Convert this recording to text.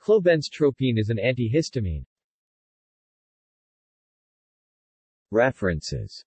Clobenstropine is an antihistamine. References